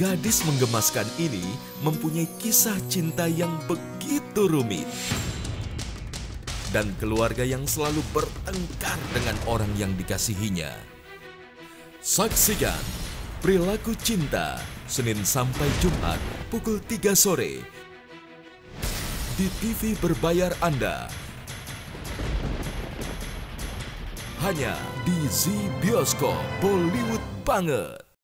Gadis menggemaskan ini mempunyai kisah cinta yang begitu rumit. Dan keluarga yang selalu bertengkar dengan orang yang dikasihinya. Saksikan Perilaku Cinta, Senin sampai Jumat, pukul 3 sore. Di TV berbayar Anda. Hanya di Z Bioskop Bollywood banget.